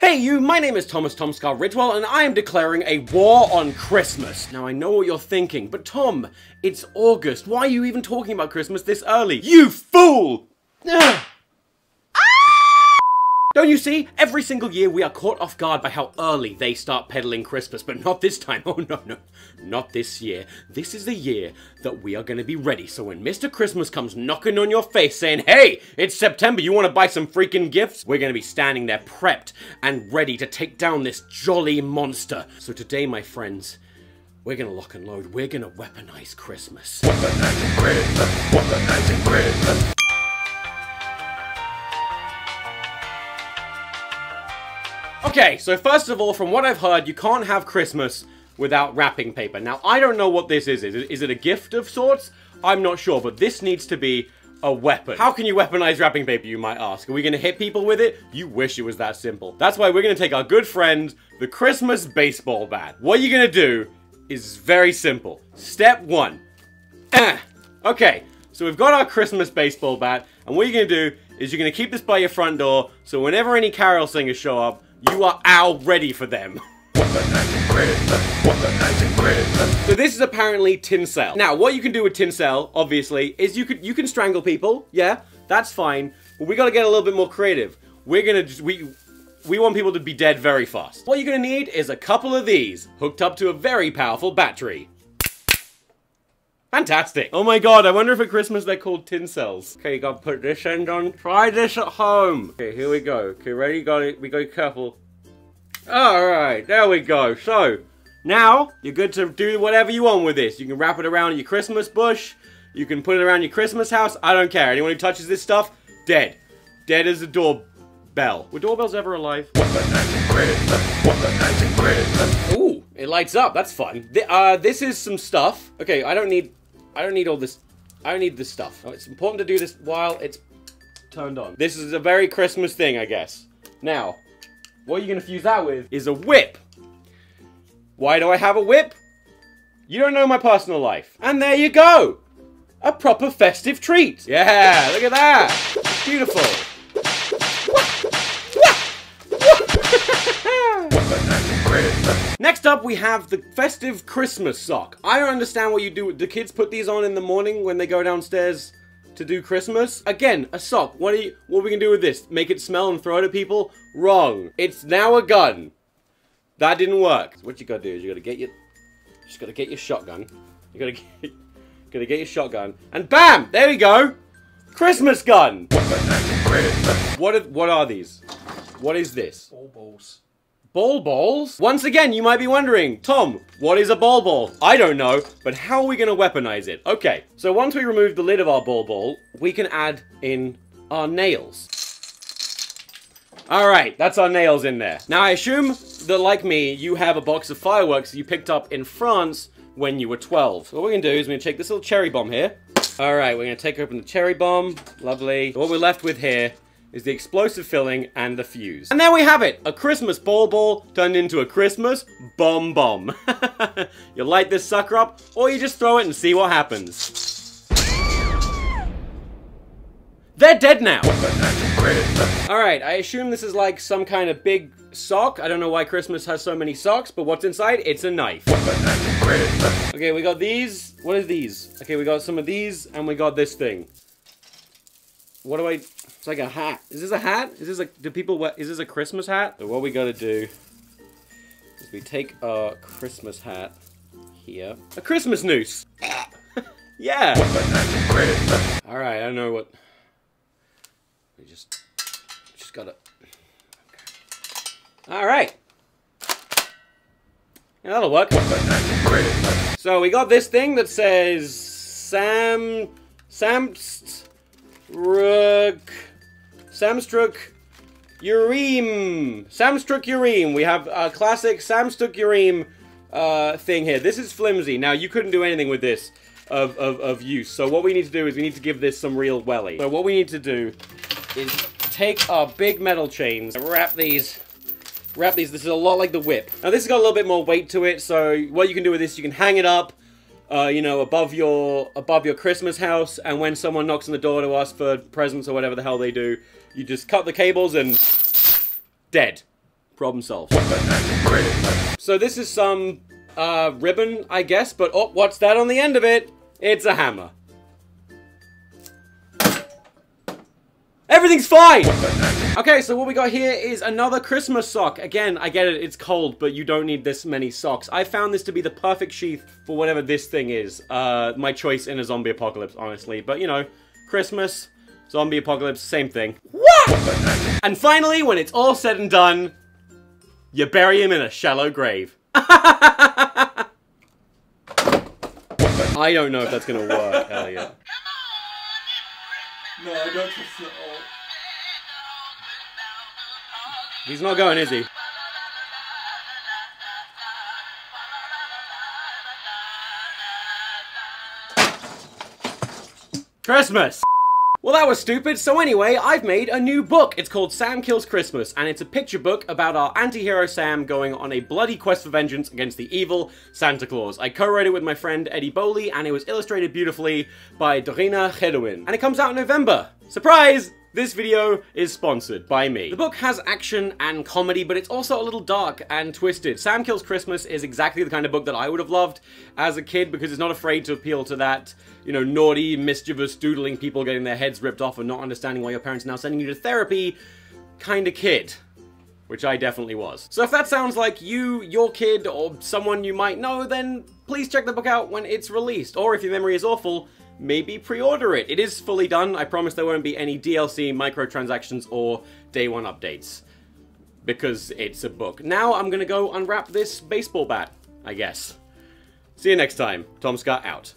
Hey you, my name is Thomas TomSka Ridgewell and I am declaring a war on Christmas. Now I know what you're thinking, but Tom, it's August. Why are you even talking about Christmas this early? You fool! Don't you see? Every single year we are caught off guard by how early they start peddling Christmas, but not this time. Oh no, no. Not this year. This is the year that we are gonna be ready. So when Mr. Christmas comes knocking on your face saying, Hey, it's September, you wanna buy some freaking gifts? We're gonna be standing there prepped and ready to take down this jolly monster. So today, my friends, we're gonna lock and load. We're gonna weaponize Christmas. Weaponizing Christmas, weaponizing Christmas. Okay, so first of all, from what I've heard, you can't have Christmas without wrapping paper. Now, I don't know what this is. Is it, a gift of sorts? I'm not sure, but this needs to be a weapon. How can you weaponize wrapping paper, you might ask? Are we gonna hit people with it? You wish it was that simple. That's why we're gonna take our good friend, the Christmas baseball bat. What you're gonna do is very simple. Step one. Okay, so we've got our Christmas baseball bat, and what you're gonna do is you're gonna keep this by your front door, so whenever any carol singers show up, you are all ready for them. So this is apparently tinsel. Now, what you can do with tinsel, obviously, is you could you can strangle people. Yeah, that's fine. But we got to get a little bit more creative. We're gonna just we we want people to be dead very fast. What you're gonna need is a couple of these hooked up to a very powerful battery. Fantastic. Oh my god, I wonder if at Christmas they're called tinsels. Okay, you gotta put this end on. Try this at home. Okay, here we go. Okay, ready? Got it. We go careful. Alright, there we go. So, now, you're good to do whatever you want with this. You can wrap it around your Christmas bush. You can put it around your Christmas house. I don't care. Anyone who touches this stuff, dead. Dead as a doorbell. Were doorbells ever alive? what Weaponizing Christmas, weaponizing Christmas. Ooh, it lights up. That's fun. Th uh, this is some stuff. Okay, I don't need, I don't need all this. I don't need this stuff. Oh, it's important to do this while it's turned on. This is a very Christmas thing, I guess. Now, what you're gonna fuse that with is a whip. Why do I have a whip? You don't know my personal life. And there you go. A proper festive treat. Yeah, look at that. Beautiful. Next up, we have the festive Christmas sock. I don't understand what you do. The kids put these on in the morning when they go downstairs to do Christmas. Again, a sock. What are you? What are we gonna do with this? Make it smell and throw it at people? Wrong. It's now a gun. That didn't work. What you gotta do is you gotta get your, just gotta get your shotgun. You gotta get, gotta get your shotgun, and bam! There we go. Christmas gun. What are, what are these? What is this? Ball balls. Ball balls? Once again, you might be wondering, Tom, what is a ball ball? I don't know, but how are we gonna weaponize it? Okay, so once we remove the lid of our ball ball, we can add in our nails. Alright, that's our nails in there. Now I assume that like me, you have a box of fireworks you picked up in France when you were 12. So what we're gonna do is we're gonna take this little cherry bomb here. Alright, we're gonna take open the cherry bomb. Lovely. What we're left with here is the explosive filling and the fuse. And there we have it! A Christmas ball ball turned into a Christmas bomb bomb. you light this sucker up, or you just throw it and see what happens. They're dead now! Alright, I assume this is like some kind of big sock. I don't know why Christmas has so many socks, but what's inside? It's a knife. Okay, we got these. What is these? Okay, we got some of these, and we got this thing. What do I... It's like a hat. Is this a hat? Is this a... Do people wear... Is this a Christmas hat? So what we gotta do is we take our Christmas hat here. A Christmas noose! yeah! Alright, I don't know what... We just... Just gotta... Alright! Yeah, that'll work. So we got this thing that says Sam Samstruk Samstruk Ureem Samstruk Ureem. We have a classic Samstruk Ureem uh, thing here. This is flimsy. Now you couldn't do anything with this of, of, of use. So what we need to do is we need to give this some real welly. So what we need to do is take our big metal chains, wrap these wrap these. This is a lot like the whip. Now this has got a little bit more weight to it, so what you can do with this, you can hang it up, uh, you know, above your above your Christmas house, and when someone knocks on the door to ask for presents or whatever the hell they do, you just cut the cables and dead. Problem solved. So this is some uh, ribbon, I guess, but oh, what's that on the end of it? It's a hammer. Everything's fine! Banana. Okay, so what we got here is another Christmas sock. Again, I get it, it's cold, but you don't need this many socks. I found this to be the perfect sheath for whatever this thing is. Uh, my choice in a zombie apocalypse, honestly. But, you know, Christmas, zombie apocalypse, same thing. What? And finally, when it's all said and done, you bury him in a shallow grave. I don't know if that's gonna work, Elliot. No, I don't trust it at all. He's not going, is he? Christmas! Well, that was stupid. So anyway, I've made a new book. It's called Sam Kills Christmas, and it's a picture book about our anti-hero Sam going on a bloody quest for vengeance against the evil Santa Claus. I co-wrote it with my friend Eddie Bowley, and it was illustrated beautifully by Dorina Hedowin. And it comes out in November. Surprise! This video is sponsored by me. The book has action and comedy, but it's also a little dark and twisted. Sam Kills Christmas is exactly the kind of book that I would have loved as a kid because it's not afraid to appeal to that, you know, naughty, mischievous, doodling people getting their heads ripped off and not understanding why your parents are now sending you to therapy kind of kid. Which I definitely was. So if that sounds like you, your kid, or someone you might know, then please check the book out when it's released. Or if your memory is awful, maybe pre-order it. It is fully done. I promise there won't be any DLC, microtransactions, or day one updates. Because it's a book. Now I'm gonna go unwrap this baseball bat, I guess. See you next time. TomSka out.